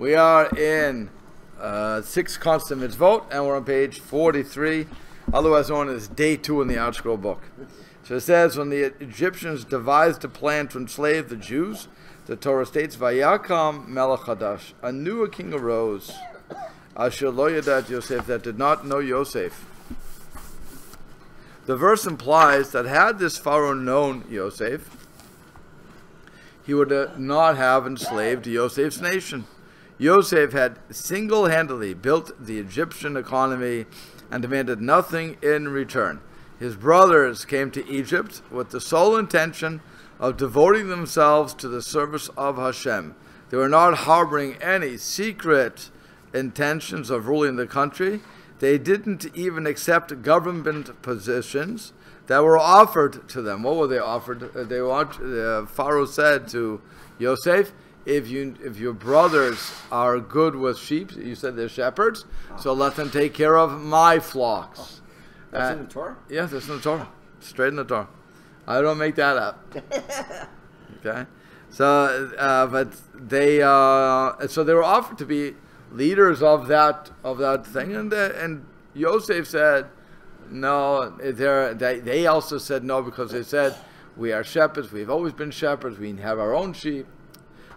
We are in uh, six constant mitzvot, and we're on page 43, otherwise known as day two in the ArtScroll book. So it says, when the Egyptians devised a plan to enslave the Jews, the Torah states, Vayakam Melech Hadash, a new king arose, Asher lo yadat Yosef, that did not know Yosef. The verse implies that had this Pharaoh known Yosef, he would uh, not have enslaved Yosef's nation. Yosef had single handedly built the Egyptian economy and demanded nothing in return. His brothers came to Egypt with the sole intention of devoting themselves to the service of Hashem. They were not harboring any secret intentions of ruling the country. They didn't even accept government positions that were offered to them. What were they offered? They want. Uh, Pharaoh said to Yosef, if you if your brothers are good with sheep, you said they're shepherds, so let them take care of my flocks. That's in the Torah? Yeah, that's in the Torah. Straight in the Torah. I don't make that up. okay, so uh, but they uh, so they were offered to be leaders of that of that thing, and uh, and Yosef said no. They they also said no because they said we are shepherds. We've always been shepherds. We have our own sheep.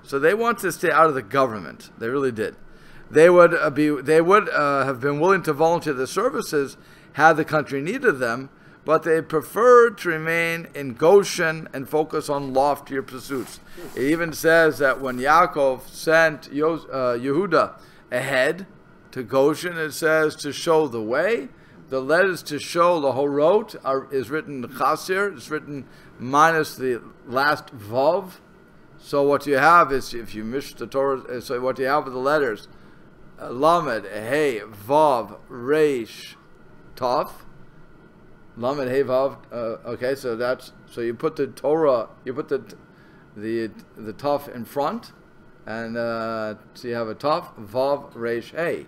So they wanted to stay out of the government. They really did. They would uh, be. They would uh, have been willing to volunteer their services had the country needed them, but they preferred to remain in Goshen and focus on loftier pursuits. It even says that when Yaakov sent Yos, uh, Yehuda ahead to Goshen, it says to show the way. The letters to show the Horot are, is written Chasir. It's written minus the last Vav. So what you have is, if you miss the Torah, uh, so what you have are the letters, uh, Lamed, Hey, Vav, Reish, Tav. Lamed, Hey, Vav. Uh, okay, so that's so you put the Torah, you put the the the Tav in front, and uh, so you have a Tav, Vav, Reish, Hey.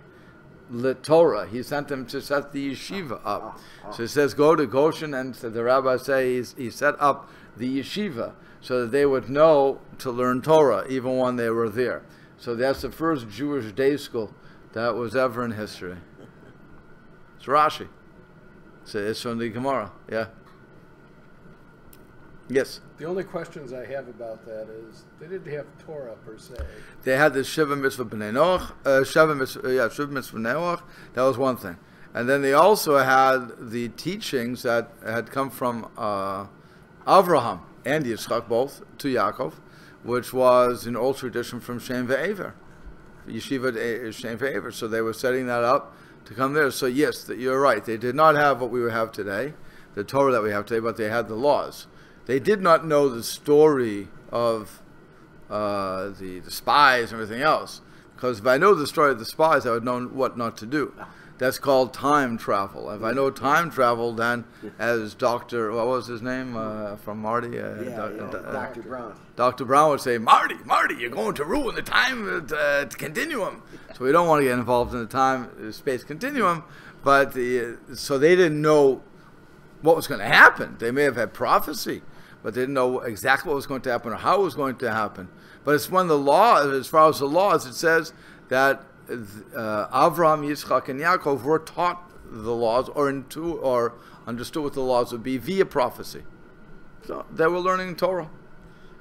The Torah. He sent him to set the yeshiva up. So he says, go to Goshen, and the rabbi says he set up the yeshiva so that they would know to learn Torah even when they were there. So that's the first Jewish day school that was ever in history. It's Rashi. So it's from the Gemara. Yeah. Yes. The only questions I have about that is they didn't have Torah per se. They had the Shiva Mitzvah B'nai Noach, uh, Shiva Mitzvah, yeah, Shiva Mitzvah Noach. That was one thing. And then they also had the teachings that had come from uh, Avraham and Yitzchak both to Yaakov, which was an old tradition from Shem Ve'ever, Yeshiva Shem Ve'ever. So they were setting that up to come there. So yes, that you're right. They did not have what we have today, the Torah that we have today, but they had the laws. They did not know the story of uh, the, the spies and everything else. Because if I know the story of the spies, I would know what not to do. That's called time travel. If I know time travel, then as Doctor, what was his name uh, from Marty? Uh, Yeah, doc- yeah, uh, Dr. Brown. Dr. Brown would say, Marty, Marty, you're going to ruin the time uh, continuum. So we don't want to get involved in the time uh, space continuum. But the, so they didn't know what was going to happen. They may have had prophecy, but they didn't know exactly what was going to happen or how it was going to happen. But it's one of the laws, as far as the laws, it says that uh, Avram, Yitzchak, and Yaakov were taught the laws or into or understood what the laws would be via prophecy. So they were learning Torah,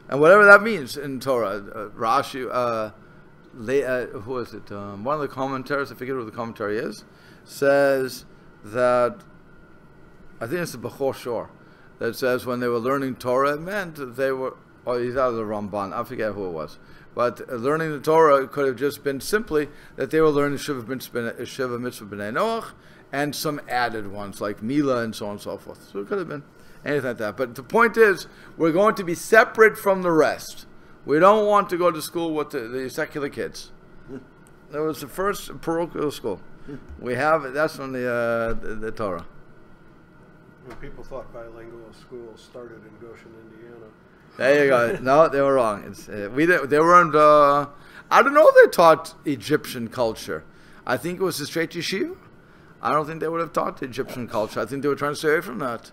and whatever that means in Torah, uh, Rashi, uh, Le, uh, who is it? Um, one of the commentaries, I forget who the commentary is, says that I think it's the Bechor Shor that says when they were learning Torah, it meant they were. Oh, he's out of the Ramban. I forget who it was. But learning the Torah could have just been simply that they were learning Shiva Shiva Mitzvah B'nai Noach and some added ones like Mila and so on and so forth. So it could have been anything like that. But the point is, we're going to be separate from the rest. We don't want to go to school with the, the secular kids. That was the first parochial school. We have that's from the, uh, the, the Torah. When people thought bilingual schools started in Goshen, Indiana. There you go. No, they were wrong. It's, uh, we they weren't. Uh, I don't know. They taught Egyptian culture. I think it was a straight yeshiva. I don't think they would have taught Egyptian culture. I think they were trying to stay away from that.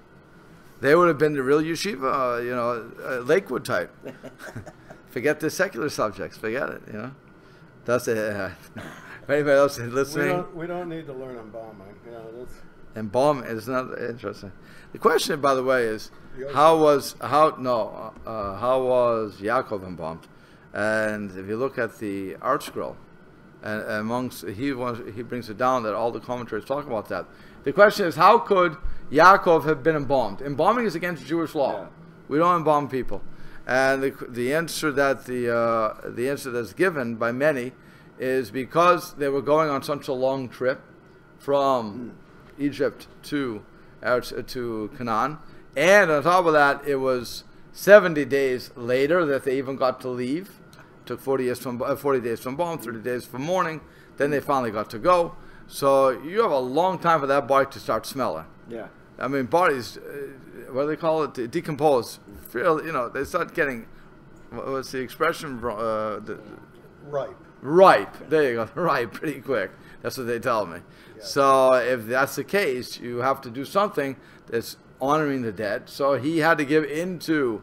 They would have been the real yeshiva, uh, you know, uh, Lakewood type. forget the secular subjects. Forget it. You know. That's it. Uh, if anybody else is We listening, don't, we don't need to learn embalming. You know, that's, embalm is not interesting. The question, by the way, is how was how no uh, how was Yaakov embalmed? And if you look at the ArtScroll, and amongst he wants, he brings it down that all the commentaries talk about that. The question is how could Yaakov have been embalmed? Embalming is against Jewish law. Yeah. We don't embalm people, and the the answer that the uh, the answer that's given by many is because they were going on such a long trip from Egypt to to Canaan, and on top of that, it was seventy days later that they even got to leave. Took forty years from uh, forty days from bomb, thirty days from mourning. Then they finally got to go. So you have a long time for that body to start smelling. Yeah. I mean, bodies, uh, what do they call it? Decompose. Feel, you know, they start getting. What's the expression? Uh, the, ripe. Ripe. There you go. Ripe pretty quick. That's what they tell me. So if that's the case, you have to do something that's honoring the dead. So he had to give into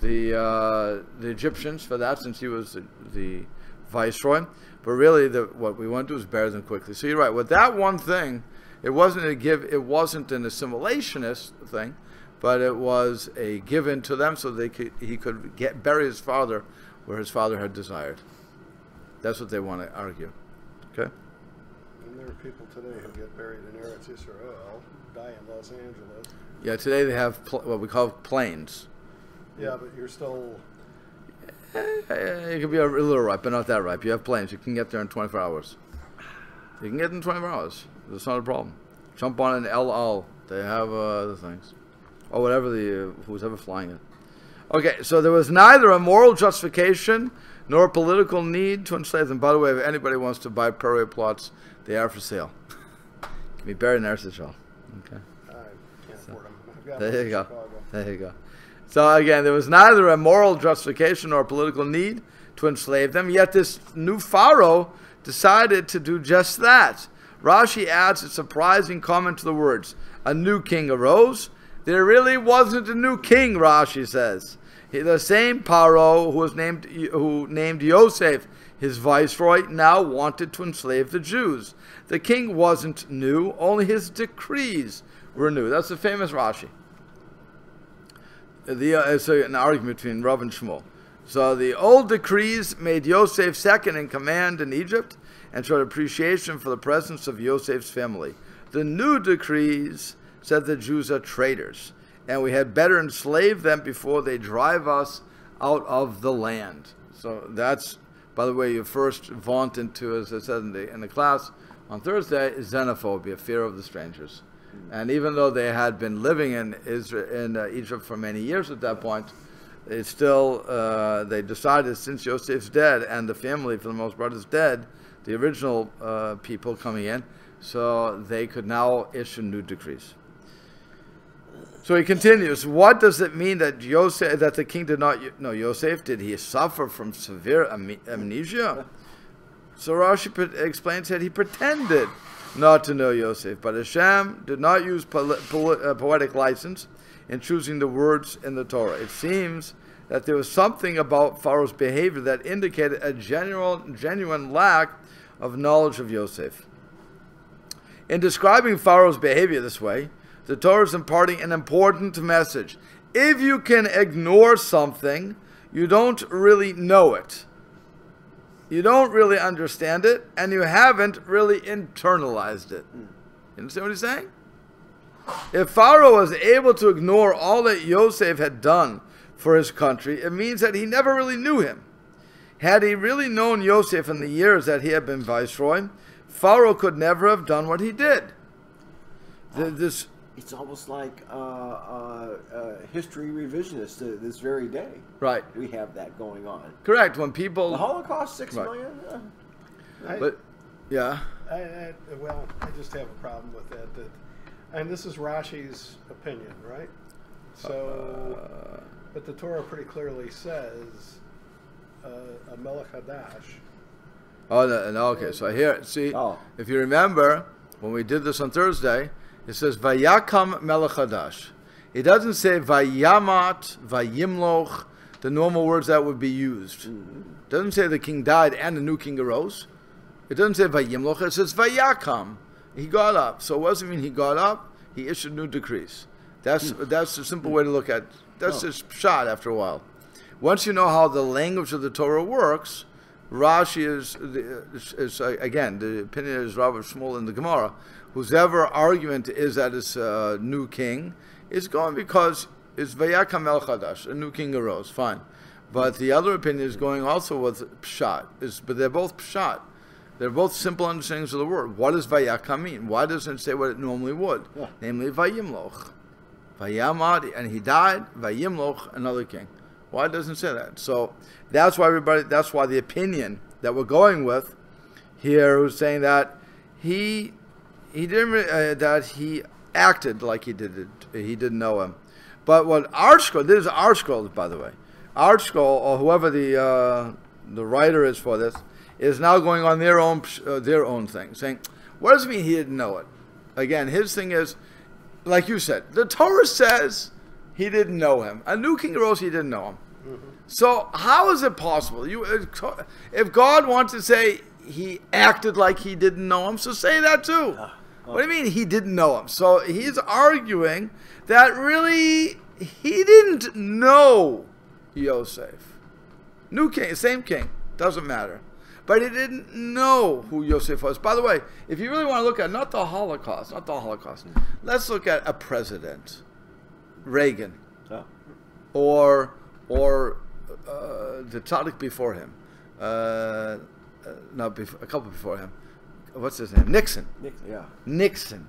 the uh, the Egyptians for that, since he was the, the viceroy. But really, the, what we want to do is bury them quickly. So you're right. With that one thing, it wasn't a give. It wasn't an assimilationist thing, but it was a given to them, so they could he could get bury his father where his father had desired. That's what they want to argue. Okay. And there are people today who get buried in Eretz Israel, die in Los Angeles. Yeah. Today they have pl- what we call planes. Yeah, but you're still. Eh, It could be a little ripe, but not that ripe. You have planes. You can get there in 24 hours. You can get in 24 hours. That's not a problem. Jump on an El Al. They have uh, other things. Or whatever the uh, who's ever flying it. Okay, so there was neither a moral justification nor political need to enslave them. By the way, if anybody wants to buy prairie plots, they are for sale. Can be buried in Yisrael. Okay. I can't afford them. There you go. Chicago. There you go. So again, there was neither a moral justification nor a political need to enslave them, yet this new Pharaoh decided to do just that. Rashi adds a surprising comment to the words. A new king arose. There really wasn't a new king, Rashi says. He- The same Paro who was named who named Yosef his viceroy now wanted to enslave the Jews. The king wasn't new, only his decrees were new. That's the famous Rashi the uh, it's an argument between Rav and Shmuel. So the old decrees made Yosef second in command in Egypt and showed appreciation for the presence of Yosef's family. The new decrees said the Jews are traitors, and we had better enslave them before they drive us out of the land. So that's, by the way, you first vaunt into, as I said in the, in the class on Thursday, is xenophobia, fear of the strangers. And even though they had been living in Israel, in uh, Egypt for many years at that point, they still uh, they decided since Joseph's dead and the family for the most part is dead, the original uh, people coming in, so they could now issue new decrees. So he continues. What does it mean that Yosef, that the king did not know Yosef? Did he suffer from severe am- amnesia? So Rashi explains that he pretended not to know Yosef, but Hashem did not use uh, poetic license in choosing the words in the Torah. It seems that there was something about Pharaoh's behavior that indicated a genuine, genuine lack of knowledge of Yosef. In describing Pharaoh's behavior this way, the Torah is imparting an important message. If you can ignore something, you don't really know it. You don't really understand it, and you haven't really internalized it. You understand what he's saying? If Pharaoh was able to ignore all that Yosef had done for his country, it means that he never really knew him. Had he really known Yosef in the years that he had been viceroy, Pharaoh could never have done what he did. Th- This, It's almost like uh, uh, uh, history revisionist to this very day. right, We have that going on. correct. When people, The Holocaust, six Right. million. Uh, I, but yeah, I, I, well, I just have a problem with that. That, and this is Rashi's opinion, right? So, Uh, but the Torah pretty clearly says uh, a Melech Hadash. Oh, no, no, okay. So here, see, Oh. if you remember, when we did this on Thursday, it says Vayakam Melech Hadash. It doesn't say Vayamat, Vayimloch, the normal words that would be used. Mm-hmm. It doesn't say the king died and the new king arose. It doesn't say vayimloch. It says vayakam. He got up. So it doesn't mean he got up? He issued new decrees. That's hmm. that's a simple way to look at. That's oh. just shot after a while. Once you know how the language of the Torah works, Rashi is, is, is again the opinion is Rabbi Shmuel in the Gemara. Whose ever argument is that it's a new king is going because it's Vayakam El Chadash, a new king arose. Fine, but the other opinion is going also with Pshat. Is but they're both Pshat. They're both simple understandings of the word. What does Vayakam mean? Why doesn't it say what it normally would? Yeah. Namely, Vayimloch. Vayamat, and he died, Vayimloch, another king. Why doesn't it say that? So that's why everybody, that's why the opinion that we're going with here was saying that he, he didn't, uh, that he acted like he did it, he didn't know him. But what ArtScroll, this is ArtScroll, by the way, ArtScroll, or whoever the, uh, the writer is for this, is now going on their own, uh, their own thing, saying, what does it mean he didn't know it? Again, his thing is, like you said, the Torah says he didn't know him. A new king arose, he didn't know him. So how is it possible? You, if God wants to say he acted like he didn't know him, so say that too. What do you mean he didn't know him? So he's arguing that really he didn't know Yosef. New king, same king, doesn't matter. But he didn't know who Yosef was. By the way, if you really want to look at not the Holocaust, not the Holocaust, let's look at a president, Reagan, or or uh, the tzaddik before him, uh, uh, no, bef- a couple before him. What's his name? Nixon. Nixon, yeah. Nixon.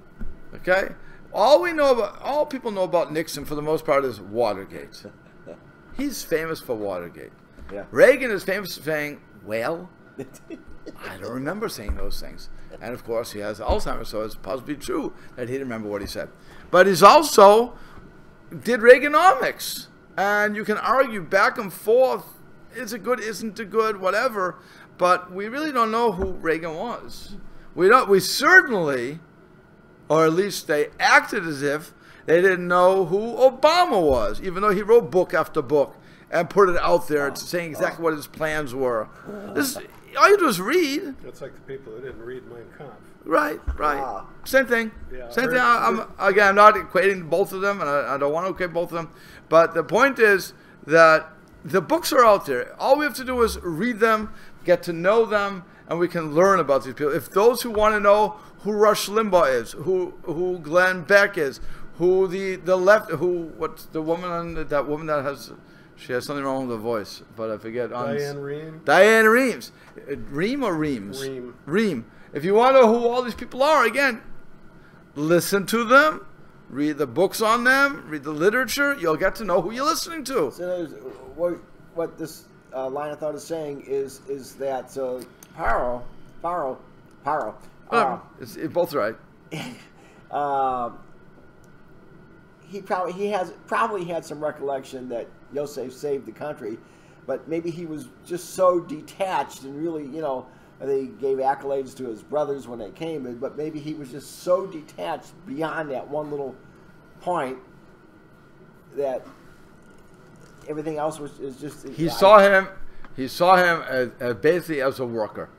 Okay? All we know about, all people know about Nixon for the most part is Watergate. He's famous for Watergate. Yeah. Reagan is famous for saying, well, I don't remember saying those things. And of course, he has Alzheimer's, so it's possibly true that he didn't remember what he said. But he's also did Reaganomics. And you can argue back and forth is it good, isn't it good, whatever. But we really don't know who Reagan was. We don't. We certainly, or at least they acted as if they didn't know who Obama was, even though he wrote book after book and put it out there, saying exactly what his plans were. This all you do is read. It's like the people who didn't read Mein Kampf. Right, right. Ah. Same thing. Yeah. Same thing. I'm again. I'm not equating both of them, and I, I don't want to equate both of them. But the point is that the books are out there. All we have to do is read them, get to know them, and we can learn about these people. If those who want to know who Rush Limbaugh is, who who Glenn Beck is, who the the left, who what's the woman on the- that woman that has she has something wrong with her voice, but I forget. on- Diane Rehm. Diane Reams. Uh, Ream or Reams? Ream. Ream. If you want to know who all these people are, again, listen to them, read the books on them, read the literature. You'll get to know who you're listening to. So what what this uh, line of thought is saying is is that uh, Paro, Paro, Paro, uh, Um, it's, it's both right. um, he probably he has probably had some recollection that Yosef saved the country, but maybe he was just so detached and really, you know, they gave accolades to his brothers when they came but maybe he was just so detached beyond that one little point that everything else was is just He saw him. He saw him as, as basically as a worker.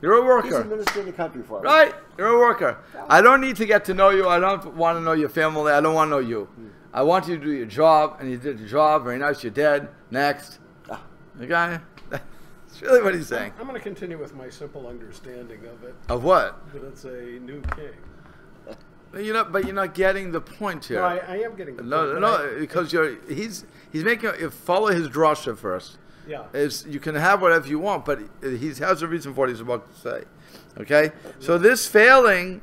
You're a He's worker. administering the country for him. Right, you're a worker. I don't need to get to know you. I don't want to know your family. I don't want to know you. I want you to do your job, and you did your job. Very nice. You're dead. Next. Ah. Okay. That's really what he's saying. I'm going to continue with my simple understanding of it. Of what? That it's a new king. You know, but you're not getting the point here. No, I, I am getting the No, point, no, but I- because you're he's he's making you follow his drasha first. Yeah. Is you can have whatever you want, but he has a reason for what he's about to say. Okay, so this failing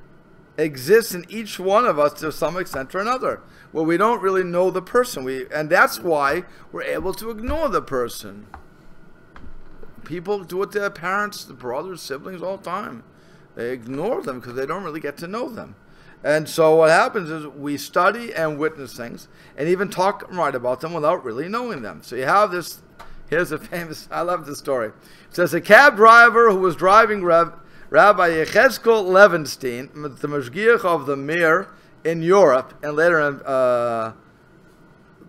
exists in each one of us to some extent or another, Well, we don't really know the person. We and that's why we're able to ignore the person. People do it to their parents, the brothers, siblings all the time. They ignore them because they don't really get to know them. And so what happens is we study and witness things and even talk and write about them without really knowing them. So you have this, here's a famous, I love this story. It says a cab driver who was driving Rab, Rabbi Yecheskel Levenstein, the Mashgiach of the Mir in Europe and later in uh,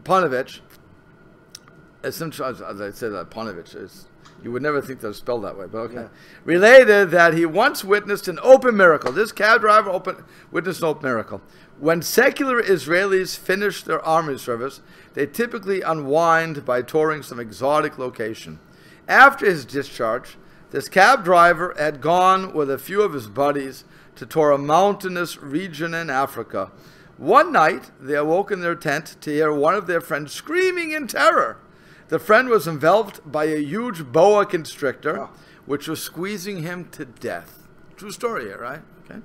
Panovich, as as I said, that Panovich is. You would never think they're spelled that way, but okay. Yeah. Related that he once witnessed an open miracle. This cab driver open, witnessed an open miracle. When secular Israelis finish their army service, they typically unwind by touring some exotic location. After his discharge, this cab driver had gone with a few of his buddies to tour a mountainous region in Africa. One night, they awoke in their tent to hear one of their friends screaming in terror. The friend was enveloped by a huge boa constrictor, which was squeezing him to death. True story here, right? Okay.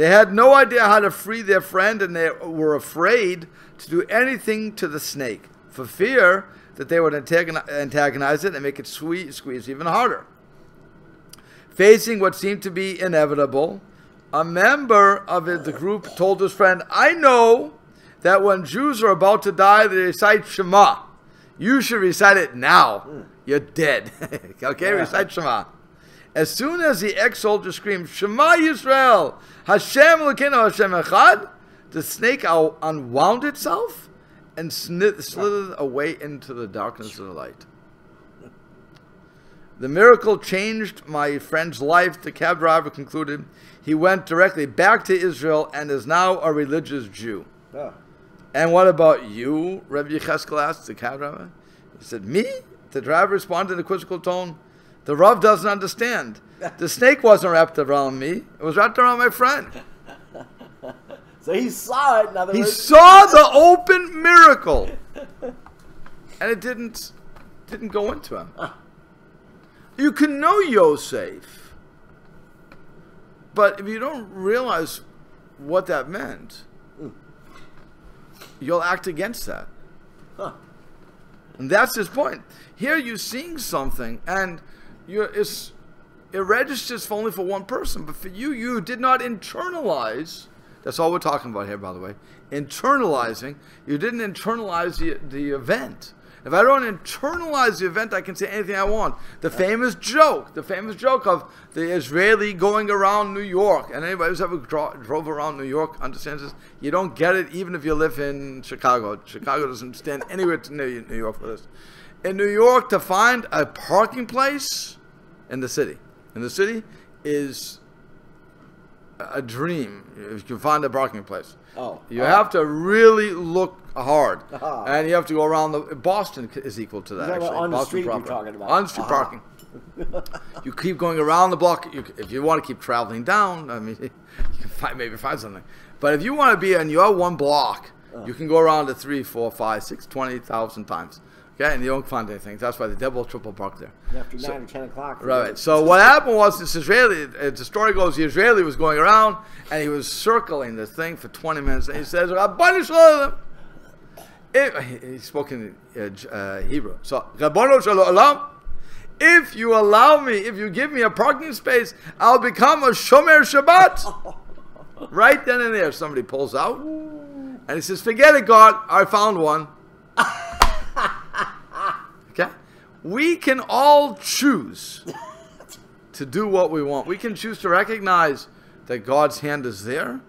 They had no idea how to free their friend, and they were afraid to do anything to the snake for fear that they would antagonize it and make it squeeze, squeeze even harder. Facing what seemed to be inevitable, a member of the group told his friend, I know that when Jews are about to die, they recite Shema. You should recite it now. Hmm. You're dead. okay, recite Shema. As soon as the ex-soldier screamed, Shema Yisrael, Hashem Elokeinu Hashem Echad, the snake unwound itself and slithered away into the darkness of the light. The miracle changed my friend's life, the cab driver concluded. He went directly back to Israel and is now a religious Jew. Oh. And what about you, Rabbi Yecheskel asked the cab driver. He said, Me? The driver responded in a quizzical tone. The Rav doesn't understand. The snake wasn't wrapped around me. It was wrapped around my friend. So he saw it. In other He words, saw the open miracle. And it didn't didn't go into him. You can know Yosef. But if you don't realize what that meant, you'll act against that. Huh. And that's his point. Here you're seeing something, and you're, it's, it registers for only for one person, but for you, you did not internalize. That's all we're talking about here, by the way. Internalizing. You didn't internalize the, the event. If I don't internalize the event, I can say anything I want. The famous joke, the famous joke of the Israeli going around New York, and anybody who's ever dro- drove around New York understands this. You don't get it even if you live in Chicago. Chicago doesn't stand anywhere New New York for this. In New York, to find a parking place in the city, in the city, is a dream. If you can find a parking place. Oh. You have to really look hard, Ah. and you have to go around the. Boston is equal to that. that actually. on the Boston street you're talking about? On street Ah. parking. you keep going around the block. You, if you want to keep traveling down, I mean, you can find maybe find something. But if you want to be in your one block, Ah. you can go around it three, four, five, six, twenty thousand times. Okay, and you don't find anything. That's why the double, triple park there. after So- nine or ten o'clock. Right. So what happened was this Israeli. uh, The story goes the Israeli was going around and he was circling the thing for 20 minutes. And he says, "Ribono Shel Olam." If, he spoke in uh, uh, Hebrew. So Ribono Shel Olam. If you allow me, if you give me a parking space, I'll become a Shomer Shabbat. right then and there, somebody pulls out and he says, "Forget it, God. I found one." We can all choose to do what we want. We can choose to recognize that God's hand is there,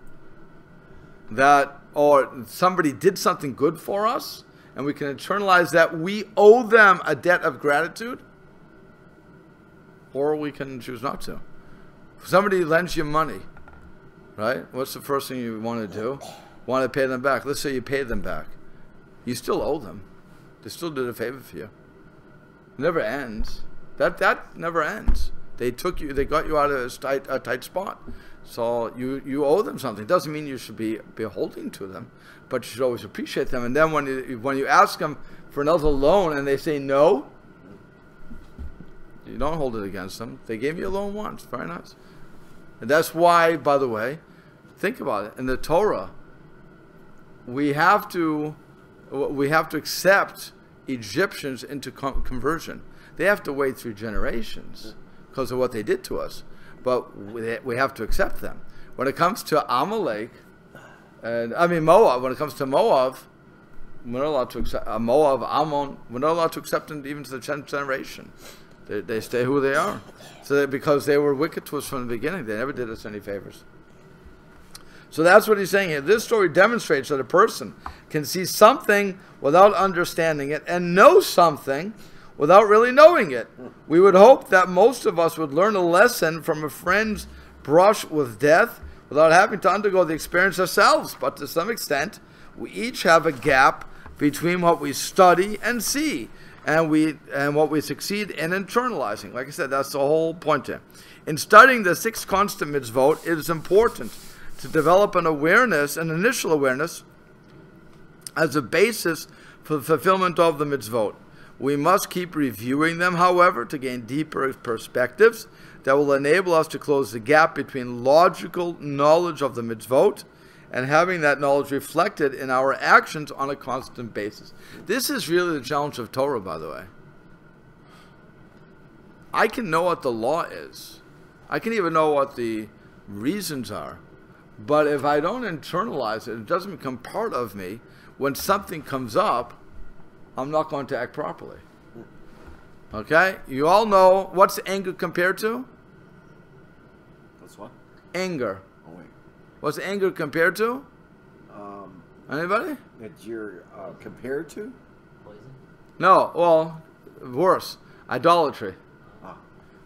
that or somebody did something good for us, and we can internalize that we owe them a debt of gratitude, or we can choose not to. If somebody lends you money, right? What's the first thing you want to do? Want to pay them back. Let's say you pay them back. You still owe them. They still did a favor for you. Never ends. That that never ends. They took you. They got you out of a tight, a tight spot. So you you owe them something. It Doesn't mean you should be beholding to them, but you should always appreciate them. And then when you when you ask them for another loan and they say no, you don't hold it against them. They gave you a loan once. Very nice. And that's why, by the way, think about it. In the Torah, we have to we have to accept Egyptians into con- conversion. They have to wait through generations because of what they did to us, but we, we have to accept them. When it comes to Amalek, and I mean Moab, when it comes to Moab, we're not allowed to accept uh, Moab, Ammon. We're not allowed to accept them even to the tenth generation. They, they stay who they are. So that because they were wicked to us from the beginning, they never did us any favors. So that's what he's saying here. This story demonstrates that a person can see something without understanding it and know something without really knowing it. We would hope that most of us would learn a lesson from a friend's brush with death without having to undergo the experience ourselves. But to some extent, we each have a gap between what we study and see and we and what we succeed in internalizing. Like I said, that's the whole point here. In studying the six constant mitzvot, it is important to develop an awareness, an initial awareness, as a basis for the fulfillment of the mitzvot. We must keep reviewing them, however, to gain deeper perspectives that will enable us to close the gap between logical knowledge of the mitzvot and having that knowledge reflected in our actions on a constant basis. This is really the challenge of Torah, by the way. I can know what the law is, I can even know what the reasons are. But if I don't internalize it, it doesn't become part of me, when something comes up, I'm not going to act properly. Okay? You all know what's anger compared to? What's what? Anger. Oh, wait. What's anger compared to? Um, Anybody? that you're uh, compared to? Poison? No. Well, worse. Idolatry.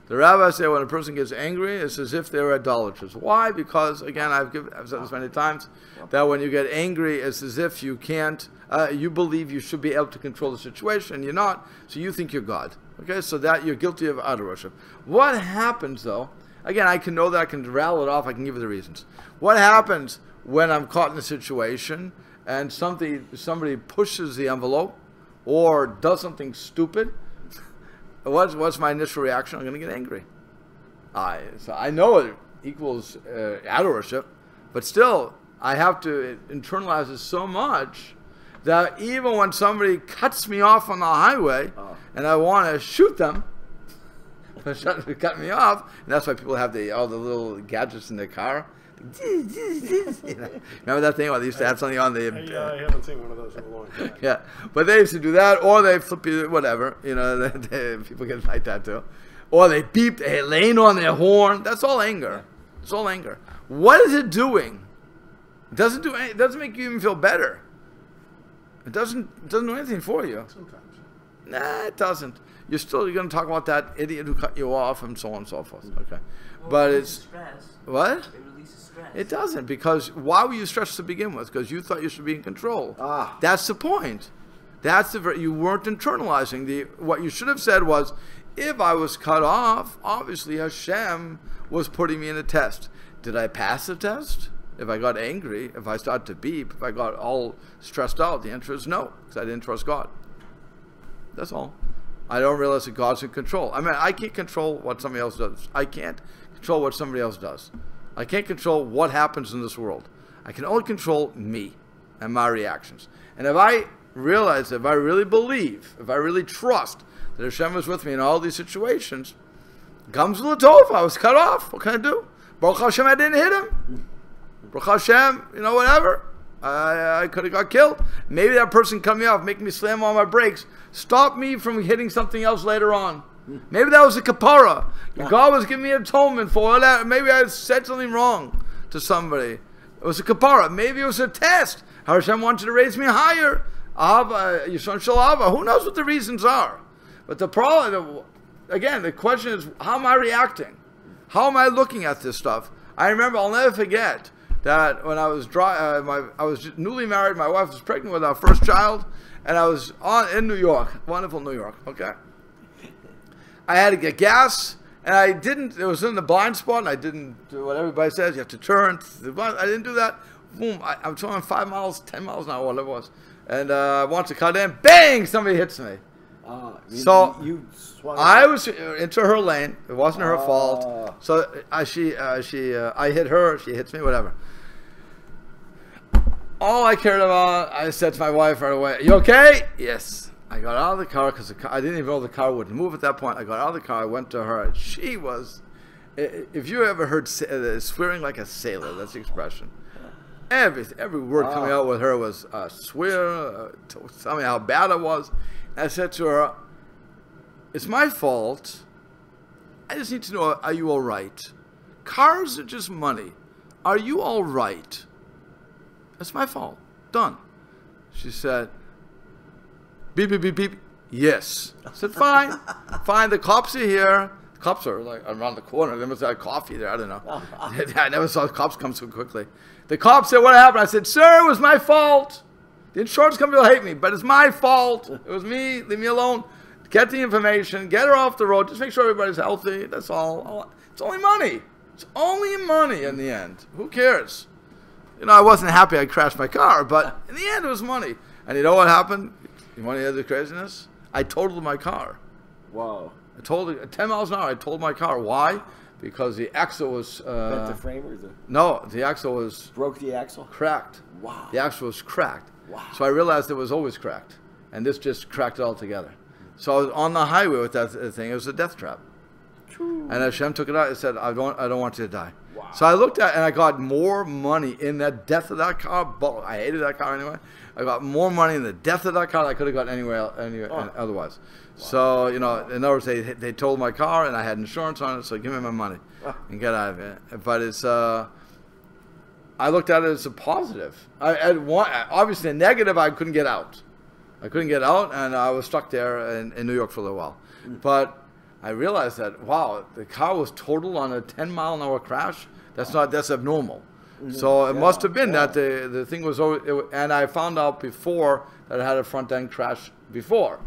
The rabbis say when a person gets angry, it's as if they're idolaters. Why? Because again, I've, given, I've said this many times that when you get angry, it's as if you can't. Uh, you believe you should be able to control the situation, you're not. So you think you're God. Okay, so that you're guilty of idol worship. What happens though? Again, I can know that I can rattle it off. I can give you the reasons. What happens when I'm caught in a situation and something somebody pushes the envelope or does something stupid? What's what's my initial reaction? I'm going to get angry. I so I know it equals uh, worship, but still I have to internalize it so much that even when somebody cuts me off on the highway Oh. and I want to shoot them, they cut me off, and that's why people have the all the little gadgets in their car. You know, remember that thing? Where they used to have something on the I, uh, I haven't seen one of those in a long time. yeah, but they used to do that, or they flip you, whatever. You know, they, they, people get like that too. Or they beep, they laying on their horn. That's all anger. It's all anger. What is it doing? It doesn't do. Any, it doesn't make you even feel better. It doesn't. It doesn't do anything for you. Sometimes. Nah, it doesn't. You're still. You're going to talk about that idiot who cut you off and so on and so forth. Okay, Well, but it's stress. what? It stress. It doesn't because why were you stressed to begin with? Because you thought you should be in control. Ah. That's the point. That's the ver- you weren't internalizing the what you should have said was, if I was cut off, obviously Hashem was putting me in a test. Did I pass the test? If I got angry, if I started to beep, if I got all stressed out, the answer is no, because I didn't trust God. That's all. I don't realize that God's in control. I mean, I can't control what somebody else does. I can't control what somebody else does. I can't control what happens in this world. I can only control me and my reactions. And if I realize, if I really believe, if I really trust that Hashem is with me in all these situations, comes Latov. I was cut off. What can I do? Baruch Hashem, I didn't hit him. Baruch Hashem, you know, whatever. I, I could have got killed. Maybe that person cut me off, making me slam on my brakes, stop me from hitting something else later on. Maybe that was a kapara. God was giving me atonement for all that. Maybe I said something wrong to somebody. It was a kapara. Maybe it was a test. Hashem wanted to raise me higher. Ava, Yishon Shalava. Who knows what the reasons are? But the problem, again, the question is, how am I reacting? How am I looking at this stuff? I remember, I'll never forget that when I was dry, uh, my, I was newly married. My wife was pregnant with our first child, and I was on in New York, wonderful New York. Okay, I had to get gas, and I didn't. It was in the blind spot, and I didn't do what everybody says. You have to turn. to the blind- I didn't do that. Boom! I, I'm going five miles, ten miles an hour, whatever it was, and uh, I want to cut in. Bang! Somebody hits me. Ah, you, So, you, I was into her lane. It wasn't her Oh. fault. So I she uh, she uh, I hit her. She hits me. Whatever. All I cared about, I said to my wife right away, "You okay?" Yes. I got out of the car because I didn't even know the car wouldn't move at that point. I got out of the car. I went to her. And she was. If you ever heard uh, swearing like a sailor, that's the expression. Every every word coming Oh. out with her was uh, swear. Uh, tell me how bad it was. I said to her, it's my fault. I just need to know, are you all right? Cars are just money. Are you all right? It's my fault. Done. She said, beep, beep, beep, beep. Yes. I said, fine. fine. The cops are here. The cops are like around the corner. They must have coffee there. I don't know. I never saw cops come so quickly. The cops said, what happened? I said, sir, it was my fault. The insurance company will hate me, but it's my fault. It was me. Leave me alone. Get the information. Get her off the road. Just make sure everybody's healthy. That's all. It's only money. It's only money in the end. Who cares? You know, I wasn't happy I crashed my car, but in the end, it was money. And you know what happened? You want to hear the craziness? I totaled my car. Wow. I told it 10 miles an hour. I totaled my car. Why? Because the axle was. Bent Uh, the frame or the, no, the axle was broke the axle? cracked. Wow. The axle was cracked. Wow. So I realized it was always cracked, and this just cracked it all together. So I was on the highway with that uh, thing. It was a death trap. True. And Hashem took it out. He said, "I don't, I don't want you to die." Wow. So I looked at, and I got more money in that death of that car. But I hated that car anyway. I got more money in the death of that car than I could have got anywhere, el- anywhere Oh. otherwise. So you know, in other words, they they told my car, and I had insurance on it. So give me my money Ah. and get out of it. But it's uh, I looked at it as a positive. I, want, obviously a negative. I couldn't get out. I couldn't get out, and I was stuck there in, in New York for a little while. But I realized that wow, the car was totaled on a 10 mile an hour crash. That's not that's abnormal. Mm-hmm. So it Yeah, must have been yeah. that the the thing was over. It, and I found out before that it had a front end crash before.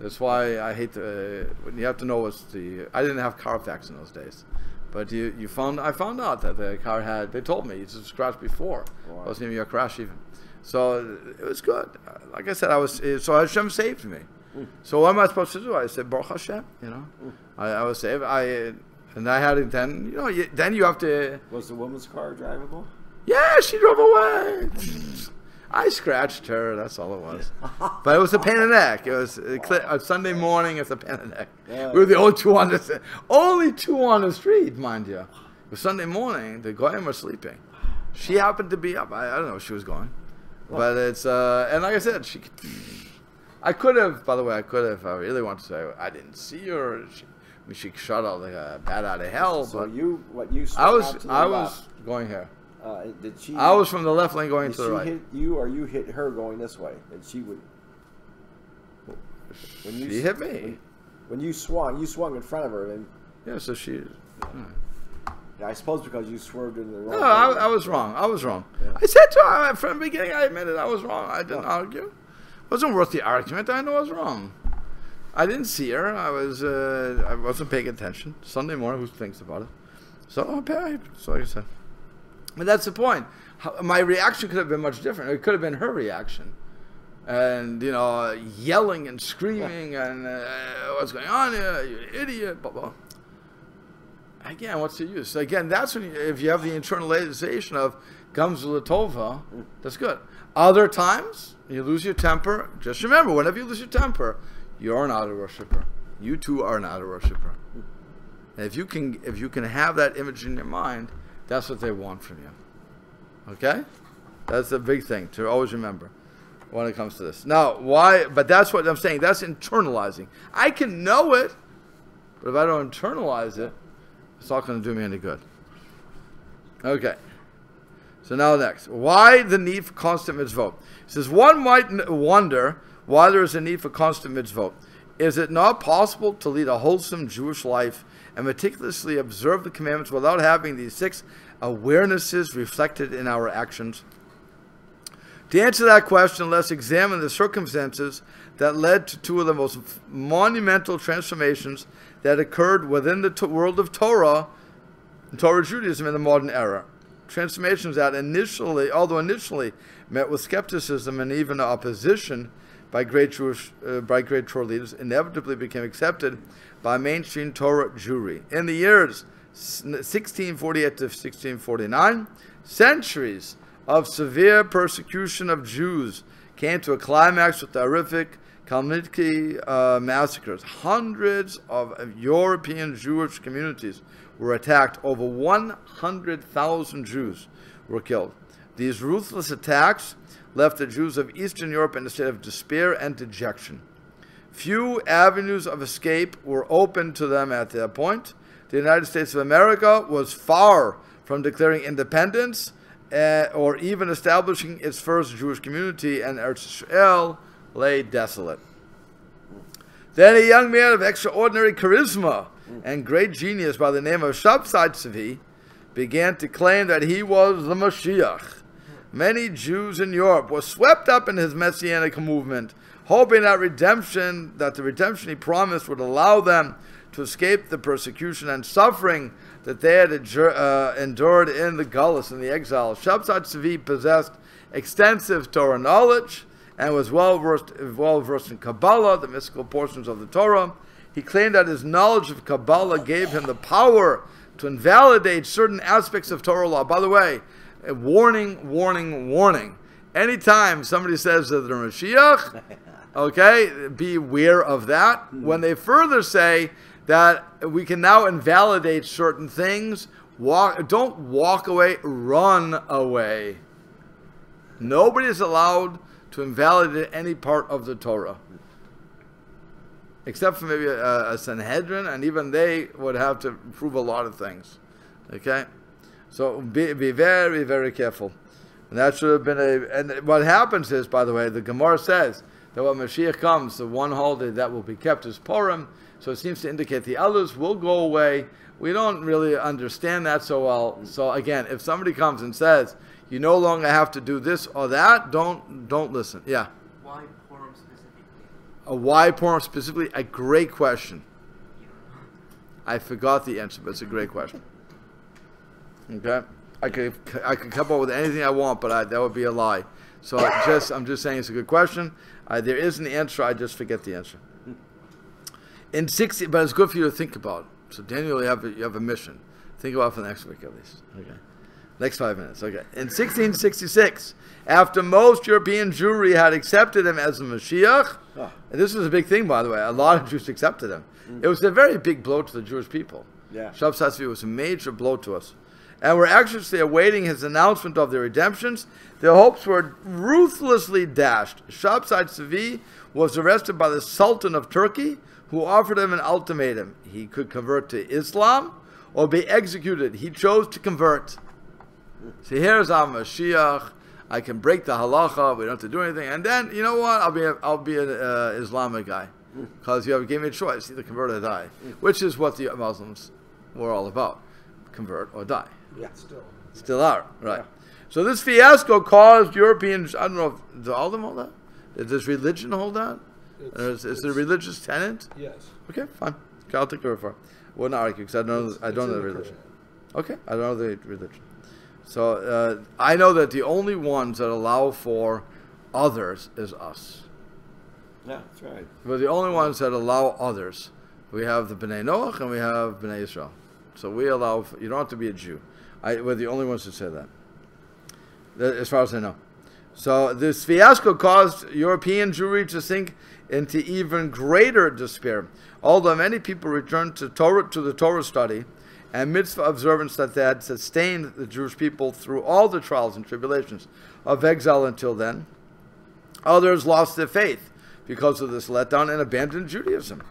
That's why I hate the. Uh, when you have to know what's the. I didn't have Carfax in those days, but you you found I found out that the car had. They told me it's a scratch before. Wow. It wasn't even a crash even. So it was good. Like I said, I was. Eh, so Hashem saved me. Hmm. So what am I supposed to do? I said Baruch Hashem. You know, hmm. I, I was saved. I and I had it then. You know, you, then you have to. Was the woman's car drivable? Yeah, she drove away. I scratched her. That's all it was. But it was a pain in the neck. It was a, a Sunday morning. It's a pain in the neck. Yeah. We were the only two on the only two on the street, mind you. It was Sunday morning. The goyim were sleeping. She happened to be up. I, I don't know where she was going, but it's uh, and like I said, she. I could have, by the way, I could have. I really want to say I didn't see her. She, She shot out like a bat out of hell. So but you, what you? I was, I left. was going here. Uh, did she? I was from the left lane going to the right. hit you, or you hit her going this way? And she would. When you She hit me. When you swung, you swung in front of her, and Yeah, so she. I suppose because you swerved in the wrong. No, I. I was wrong. I was wrong. Yeah. I said to her from the beginning. I admitted I was wrong. I didn't argue. It wasn't worth the argument. I know I was wrong. I didn't see her. I was. Uh, I wasn't paying attention. Sunday morning. Who thinks about it? So okay. So like I said. But that's the point. How, my reaction could have been much different. It could have been her reaction. And, you know, yelling and screaming and uh, what's going on here? You idiot, blah, blah. Again, what's the use? Again, that's when, you, if you have the internalization of Gams Latova, that's good. Other times, you lose your temper. Just remember, whenever you lose your temper, you're not a worshiper. You too are not a worshiper. And if you can, if you can have that image in your mind, that's what they want from you. Okay, that's the big thing to always remember when it comes to this. Now, why? But that's what I'm saying. That's internalizing. I can know it, but if I don't internalize it, it's not going to do me any good. Okay. So now next, why the need for constant mitzvot? It says one might wonder why there is a need for constant mitzvot. Is it not possible to lead a wholesome Jewish life and meticulously observe the commandments without having these six awarenesses reflected in our actions? To answer that question, let's examine the circumstances that led to two of the most monumental transformations that occurred within the world of Torah, Torah Judaism in the modern era. Transformations that initially, although initially met with skepticism and even opposition by great Jewish, uh, by great Torah leaders, inevitably became accepted by mainstream Torah Jewry. In the years 1648 to 1649, centuries of severe persecution of Jews came to a climax with horrific Chmielnicki uh, massacres. Hundreds of European Jewish communities were attacked. Over 100,000 Jews were killed. These ruthless attacks left the Jews of Eastern Europe in a state of despair and dejection. Few avenues of escape were open to them at that point. The United States of America was far from declaring independence uh, or even establishing its first Jewish community, and Eretz Israel lay desolate. Then a young man of extraordinary charisma and great genius by the name of Shabsai Tzvi began to claim that he was the Mashiach. Many Jews in Europe were swept up in his messianic movement, hoping that redemption, that the redemption he promised would allow them to escape the persecution and suffering that they had uh, endured in the Gullus and the exile. Shabsai Tzvi possessed extensive Torah knowledge and was well versed, well versed in Kabbalah, the mystical portions of the Torah. He claimed that his knowledge of Kabbalah gave him the power to invalidate certain aspects of Torah law. By the way, warning, warning, warning. Anytime somebody says that they're Mashiach, okay, be aware of that. When they further say that we can now invalidate certain things, walk, don't walk away, run away. Nobody is allowed to invalidate any part of the Torah. Except for maybe a, a Sanhedrin, and even they would have to prove a lot of things. Okay? So be, be very, very careful. And that should have been a. And what happens is, by the way, the Gemara says that when Mashiach comes, the one holiday that will be kept is Purim. So it seems to indicate the others will go away. We don't really understand that so well. So again, if somebody comes and says, you no longer have to do this or that, don't don't listen. Yeah. Why Purim specifically? A why Purim specifically? A great question. I forgot the answer, but it's a great question. Okay, I could I could come up with anything I want, but I, that would be a lie. So I just I'm just saying it's a good question. Uh, there is an answer. I just forget the answer. In sixty, but it's good for you to think about. So Daniel, you have a, you have a mission. Think about it for the next week at least. Okay. Next five minutes. Okay. In 1666, after most European Jewry had accepted him as the Mashiach, Ah. and this was a big thing, by the way, a lot of Jews accepted him. It was a very big blow to the Jewish people. Yeah. Shabsai was a major blow to us. And were anxiously awaiting his announcement of their redemptions. Their hopes were ruthlessly dashed. Shabsai Sevi was arrested by the Sultan of Turkey, who offered him an ultimatum. He could convert to Islam or be executed. He chose to convert. See, here's our Mashiach. I can break the halacha. We don't have to do anything. And then, you know what? I'll be I'll be an uh, Islamic guy because you have gave me a choice: either convert or die, which is what the Muslims were all about: convert or die. Yeah. Still. Still are right. So this fiasco caused Europeans. I don't know if do all of them hold that. Does religion hold that? It's- is, is it a religious tenet? Yes. Okay, fine. Okay, I'll take your word for it. Wouldn't argue because I don't. Know, It's- I don't know the the religion. Quran. Okay, I don't know the religion. So uh, I know that the only ones that allow for others is us. Yeah, that's right. We're the only ones that allow others. We have the Bnei Noach and we have Bnei Israel. So we allow. For, you don't have to be a Jew. I, we're the only ones that say that. That- As far as I know. So this fiasco caused European Jewry to sink into even greater despair. Although many people returned to Torah to the Torah study and mitzvah observance that they had sustained the Jewish people through all the trials and tribulations of exile until then, others lost their faith because of this letdown and abandoned Judaism.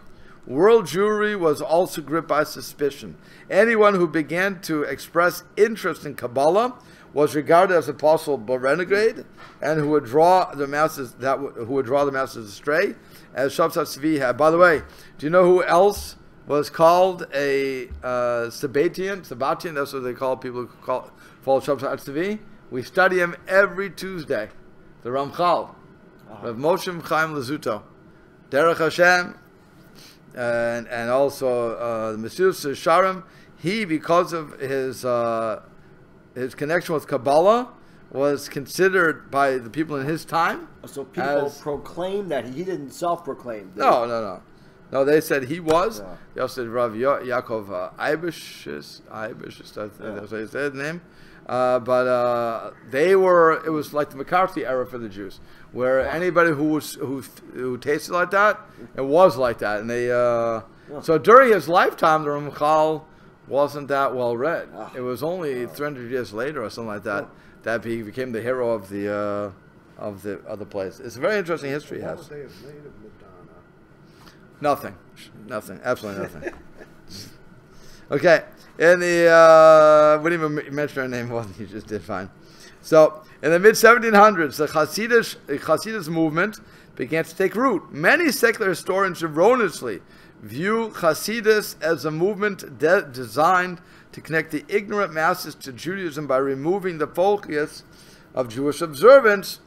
World Jewry was also gripped by suspicion. Anyone who began to express interest in Kabbalah was regarded as a possible renegade, and who would draw the masses that who would draw the masses astray, as Shabbat Tzvi had. By the way, do you know who else was called a uh, Sabbatian? Sabbatian, that's what they call people who call follow Shabsai Tzvi. We study him every Tuesday. The Ramchal, Rav Moshe Chaim Luzzatto, Derech Hashem, and and also uh, the Mesilas Yesharim. He, because of his uh, his connection with Kabbalah, was considered by the people in his time. So people As- proclaim that he didn't self-proclaim. They- No, no, no. No, they said he was. Yeah. They also said Rav Ya- Yaakov uh, Eibish, is- Eibish, is that, Yeah. that's what he said his name. Uh, but uh, they were, it was like the McCarthy era for the Jews, where anybody who was who, who tasted like that, it was like that. And they, uh, Yeah. so during his lifetime, the Ramchal wasn't that well read. Ah. It was only 300 years later or something like that that he became the hero of the uh, of the of the place. It's a very interesting history. What has. would they have made of Madonna? Nothing. Nothing. Absolutely nothing. okay. In the uh, wouldn't even mention her name. Well, you just did fine. So in the mid 1700s, the Hasidic, Hasidus movement began to take root. Many secular historians erroneously view Hasidus as a movement de- designed to connect the ignorant masses to Judaism by removing the focus of Jewish observance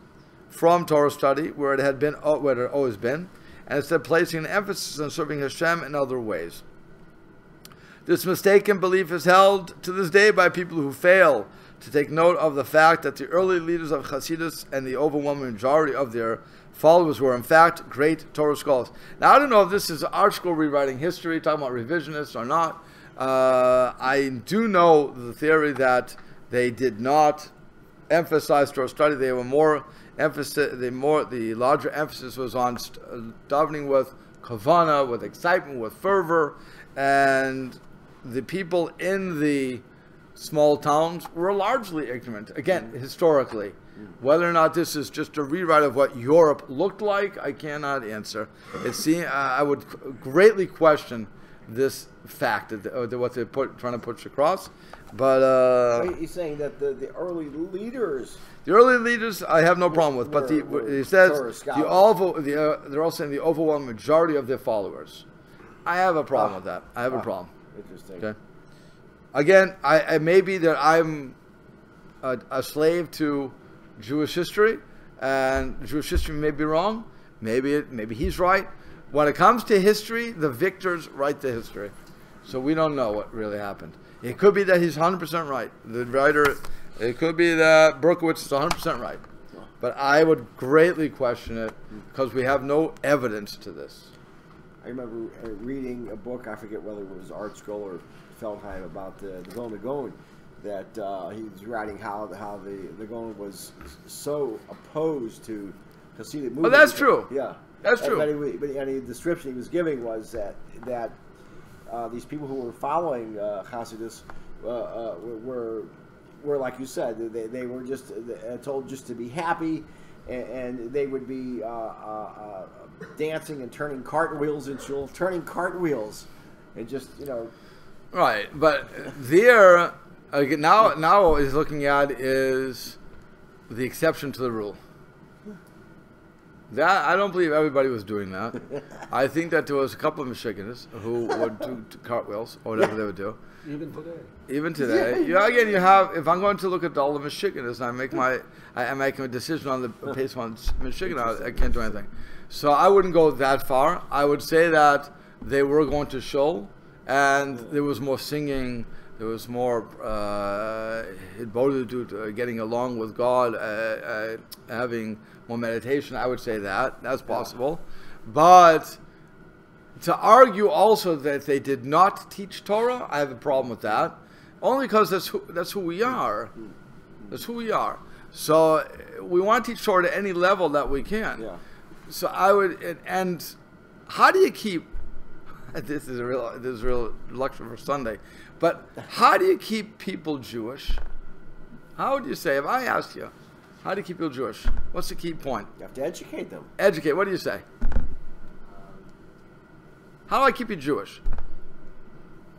from Torah study, where it had been, uh, where it had always been, and instead placing an emphasis on serving Hashem in other ways. This mistaken belief is held to this day by people who fail to take note of the fact that the early leaders of Hasidus and the overwhelming majority of their followers were, in fact, great Torah scholars. Now, I don't know if this is ArtScroll rewriting history, talking about revisionists or not. Uh, I do know the theory that they did not emphasize Torah study. They were more emphasis. The more the larger emphasis was on st- uh, davening with kavana, with excitement, with fervor, and the people in the small towns were largely ignorant. Again, historically. Whether or not this is just a rewrite of what Europe looked like, I cannot answer. It seem, uh, I would greatly question this fact, that, uh, what they're put, trying to push across. But uh, He's saying that the, the early leaders. the early leaders, I have no problem with. But the, Were- were it says the over, the, uh, they're also saying the overwhelming majority of their followers. I have a problem Ah. with that. I have a Ah. problem. Interesting. Okay. Again, I, I may be that I'm a, a slave to Jewish history, and Jewish history may be wrong. Maybe it, maybe he's right. When it comes to history, the victors write the history, so we don't know what really happened. It could be that he's 100% right. The writer, it could be that Berkowitz is 100% right, but I would greatly question it because we have no evidence to this. I remember uh, reading a book, I forget whether it was ArtScroll or Feldheim, about the, the Vilna Gaon, that uh, he was writing how, how the, the Gaon was so opposed to Hasidic movement. Oh, that's true. Yeah. That's true. But, he, but the description he was giving was that, that uh, these people who were following uh, Hasidus uh, uh, were, were, like you said, they, they were just uh, told just to be happy, and, and they would be uh, uh, uh, dancing and turning cartwheels in shul, turning cartwheels, and just you know, Right, but there uh, now now what he's looking at is the exception to the rule. That I don't believe everybody was doing that. I think that there was a couple of Michiganders who would do, cartwheels or whatever they would do. Even today. Even today, you again, you have. If I'm going to look at all the Michiganders, and I make my, I am making a decision on the pace on Michigan. I, I can't do anything. So I wouldn't go that far. I would say that they were going to show, and there was more singing. There was more uh, devoted to uh, getting along with God, uh, uh, having more meditation. I would say that that's possible, but to argue also that they did not teach Torah, I have a problem with that. Only because that's who, that's who we are. That's who we are. So we want to teach Torah to any level that we can. yeah. So I would, and, and how do you keep? This is a real, this is a real lecture for Sunday, but how do you keep people Jewish? How would you say if I asked you, how do you keep people Jewish? What's the key point? You have to educate them. Educate. What do you say? How do I keep you Jewish?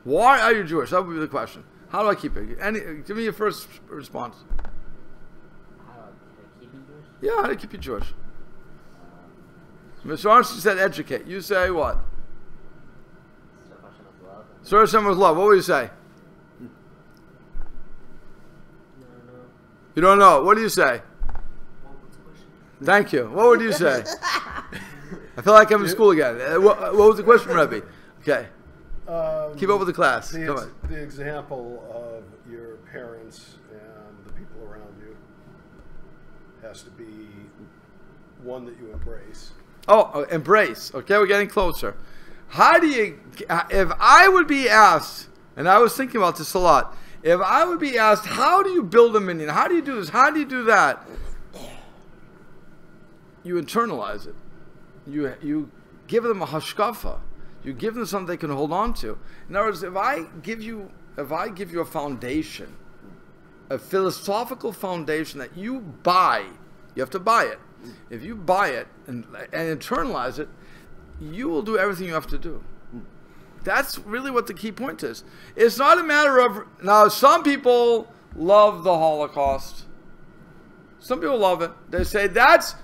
Why are you Jewish? That would be the question. How do I keep you? Any, give me your first response. How do I keep you Jewish? Yeah, how do you keep you Jewish? Mr. Arnstein said educate. You say what? It's a question love. Serve someone with love. What would you say? no, no. You don't know. What do you say? What, what's the question? Thank you. What would you say? I feel like I'm in school again. Uh, what, what was the question, Rebbe? Okay. Um, Keep up with the class. the, Come ex- on. the example of your parents and the people around you has to be one that you embrace. Oh, oh, embrace. Okay, we're getting closer. How do you, if I would be asked, and I was thinking about this a lot, if I would be asked, how do you build a minyan? How do you do this? How do you do that? You internalize it. You, you give them a hashkafa. You give them something they can hold on to. In other words, if I give you, if I give you a foundation, a philosophical foundation that you buy, you have to buy it. If you buy it and, and internalize it, you will do everything you have to do. That's really what the key point is. It's not a matter of now. Some people love the Holocaust. Some people love it. They say that's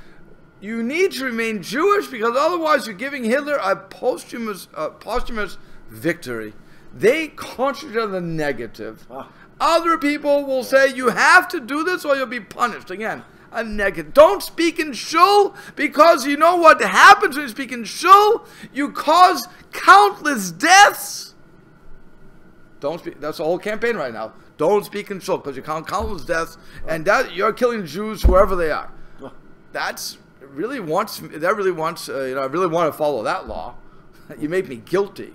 you need to remain Jewish because otherwise you're giving Hitler a posthumous, uh, posthumous victory. They concentrate on the negative. Ah. Other people will say you have to do this or you'll be punished. Again, a negative. Don't speak in shul because you know what happens when you speak in shul? You cause countless deaths. Don't speak. That's the whole campaign right now. Don't speak in shul because you count countless deaths, and that you're killing Jews wherever they are. That's really wants. That really wants. Uh, you know, I really want to follow that law. you make me guilty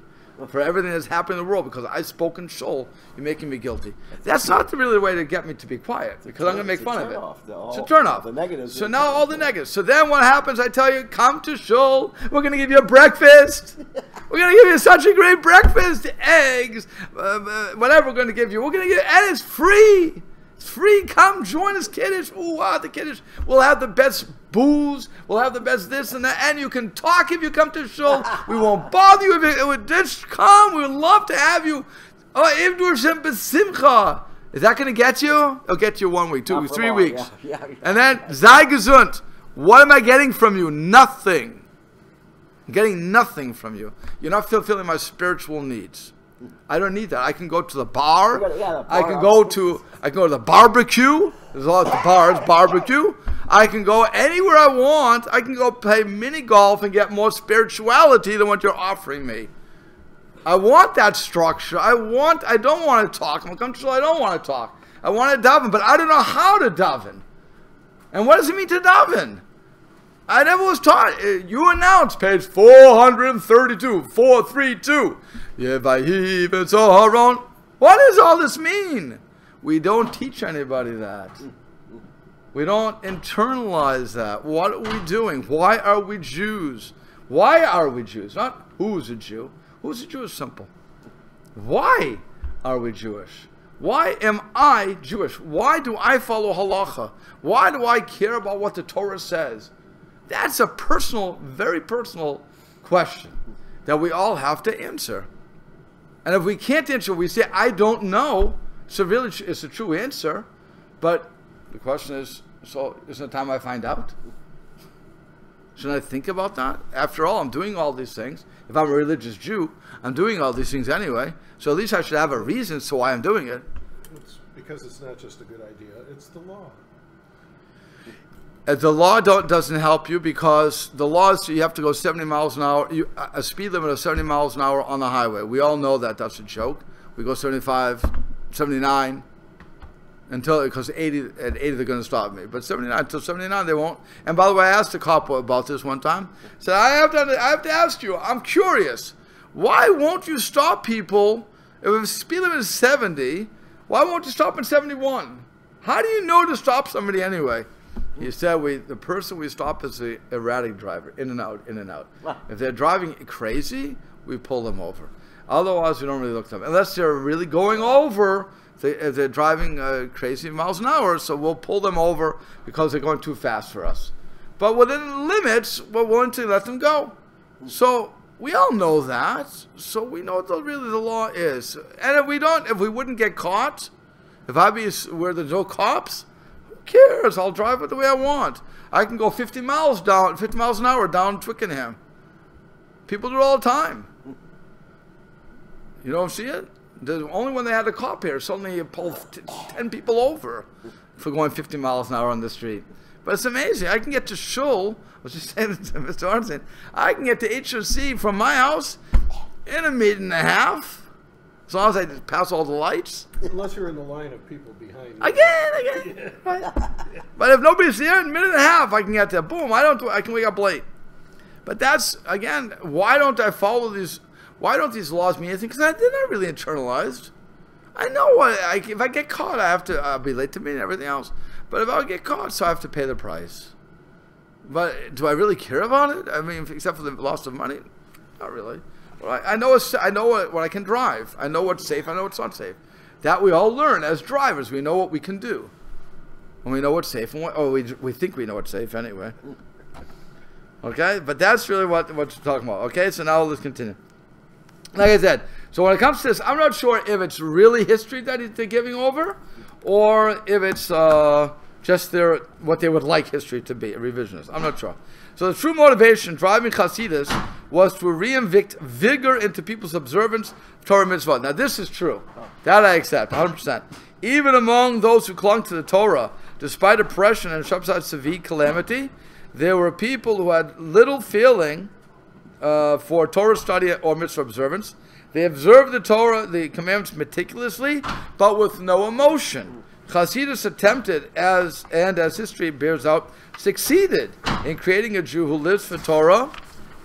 for everything that's happened in the world because I spoke in shul. You're making me guilty. That's not the really way to get me to be quiet because I'm going to make fun of it. off. The- It's a turn off. the negatives So now all off. the negatives. So then what happens? I tell you, come to shul. We're going to give you a breakfast. We're going to give you such a great breakfast, eggs, uh, uh, whatever we're going to give you. We're going to give, and it's free. It's free. Come join us, kiddish. Ooh, wow, the kiddish. We'll have the best booze. We'll have the best this and that. And you can talk if you come to shul. We won't bother you if you just come. We would love to have you. Oh, Shem Besimcha. Is that going to get you? It'll get you one week, two Not weeks, three long, weeks. yeah, yeah. And then, sei gesund. What am I getting from you? Nothing. I'm getting nothing from you. You're not fulfilling my spiritual needs. I don't need that. I can go to the bar. Gotta- yeah, the I can go to I can go to the barbecue. There's all of bars, barbecue. I can go anywhere I want. I can go play mini golf and get more spirituality than what you're offering me. I want that structure. I want. I don't want to talk. I'm comfortable. I don't want to talk. I want to daven, but I don't know how to daven. And what does it mean to daven? I never was taught. Uh, You announced page 432, 432. Yevahi v'zoharon. What does all this mean? We don't teach anybody that. We don't internalize that. What are we doing? Why are we Jews? Why are we Jews? Not who's a Jew. Who's a Jew is simple. Why are we Jewish? Why am I Jewish? Why do I follow halacha? Why do I care about what the Torah says? That's a personal, very personal question that we all have to answer. And if we can't answer, we say, I don't know. So really, it's a true answer. But the question is, so isn't it time I find out? Shouldn't I think about that? After all, I'm doing all these things. If I'm a religious Jew, I'm doing all these things anyway. So at least I should have a reason as to why I'm doing it. It's because it's not just a good idea, it's the law. Uh, the law don't, doesn't help you because the law is you have to go 70 miles an hour, you, a speed limit of 70 miles an hour on the highway. We all know that. That's a joke. We go 75, 79 until because 80 at 80 they're going to stop me. But 79 until 79 they won't. And by the way, I asked a cop about this one time. Said I have to I have to ask you. I'm curious. Why won't you stop people if the speed limit is 70? Why won't you stop in 71? How do you know to stop somebody anyway? He said we the person we stop is the erratic driver, in and out, in and out. Wow. If they're driving crazy, we pull them over. Otherwise, we don't really look at them unless they're really going over. They, if they're driving uh, crazy miles an hour, so we'll pull them over because they're going too fast for us. But within limits, we're willing to let them go. So we all know that. So we know what the, really the law is. And if we don't, if we wouldn't get caught, if I be where there's no cops, cares? I'll drive it the way I want. I can go 50 miles down, 50 miles an hour down Twickenham. People do it all the time. You don't see it? The, only when they had a cop here, suddenly you pull t- 10 people over for going 50 miles an hour on the street. But it's amazing. I can get to Shul, I was just saying to Mr. Arnson, I can get to HOC from my house in a minute and a half, as long as I pass all the lights. Unless you're in the line of people behind you. Again, again. Right. But if nobody's there, in a minute and a half, I can get there. Boom! I don't. I can wake up late. But that's again. Why don't I follow these? Why don't these laws mean anything? Because they're not really internalized. I know what. I, if I get caught, I have to. I'll be late to meet and everything else. But if I get caught, so I have to pay the price. But do I really care about it? I mean, except for the loss of money, not really. I, know. I know what, what I can drive. I know what's safe. I know what's not safe. That we all learn as drivers. We know what we can do, and we know what's safe. And what, oh, we we think we know what's safe anyway. Okay, but that's really what what you're talking about. Okay, so now let's continue. like I said, so when it comes to this, I'm not sure if it's really history that they're giving over, or if it's uh, just their what they would like history to be, revisionist. I'm not sure. So the true motivation driving Hasidus was to reinvict vigor into people's observance of Torah mitzvah. Now this is true. That I accept, 100%. Even among those who clung to the Torah, despite oppression and Shabbat severe calamity, there were people who had little feeling uh, for Torah study or mitzvah observance. They observed the Torah, the commandments meticulously, but with no emotion. Chasidus attempted, as and as history bears out, succeeded in creating a Jew who lives for Torah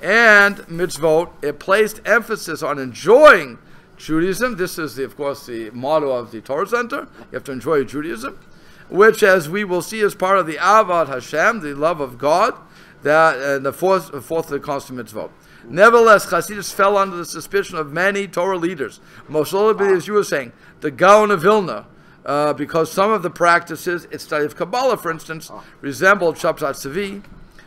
and mitzvot. It placed emphasis on enjoying Judaism. This is, the, of course, the motto of the Torah Center. You have to enjoy Judaism, which, as we will see, is part of the Ahavas Hashem, the love of God, that and the fourth, fourth of the constant mitzvot. Nevertheless, Hasidus fell under the suspicion of many Torah leaders. Most notably, as you were saying, the Gaon of Vilna, uh, because some of the practices, its study of Kabbalah, for instance, resembled Shabbat Tzvi.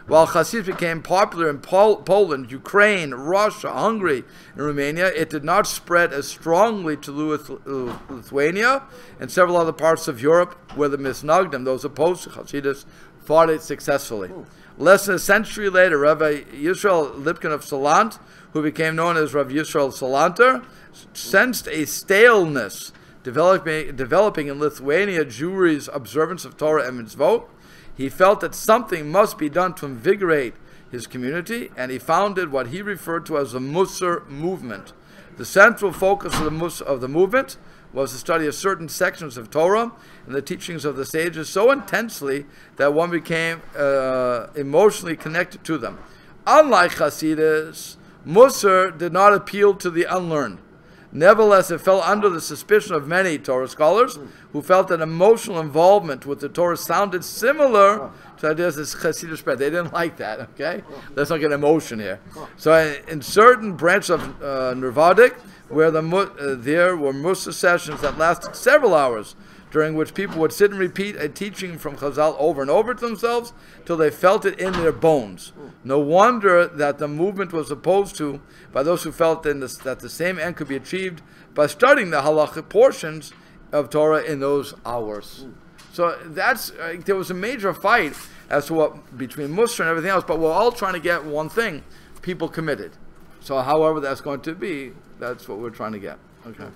While Hasidus became popular in Pol- Poland, Ukraine, Russia, Hungary, and Romania, it did not spread as strongly to Lithuania and several other parts of Europe where the Misnagdim, those opposed to Hasidus, fought it successfully. Less than a century later, Rabbi Yisrael Lipkin of Salant, who became known as Rabbi Yisrael Salanter, sensed a staleness developing, developing in Lithuania Jewry's observance of Torah and mitzvot. He felt that something must be done to invigorate his community, and he founded what he referred to as the Musar movement. The central focus of the, Mus- of the movement was the study of certain sections of Torah and the teachings of the sages so intensely that one became uh, emotionally connected to them. Unlike Hasidus, Musar did not appeal to the unlearned. Nevertheless, it fell under the suspicion of many Torah scholars who felt that emotional involvement with the Torah sounded similar to ideas as Hasidic spread. They didn't like that, okay? Let's not get emotion here. So, in, in certain branches of uh, Novardok, where the uh, there were Musar sessions that lasted several hours, during which people would sit and repeat a teaching from Chazal over and over to themselves till they felt it in their bones. No wonder that the movement was opposed to by those who felt this, that the same end could be achieved by studying the halachic portions of Torah in those hours. So that's uh, there was a major fight as to what between Musar and everything else, but we're all trying to get one thing: people committed. So, however that's going to be, that's what we're trying to get. Okay.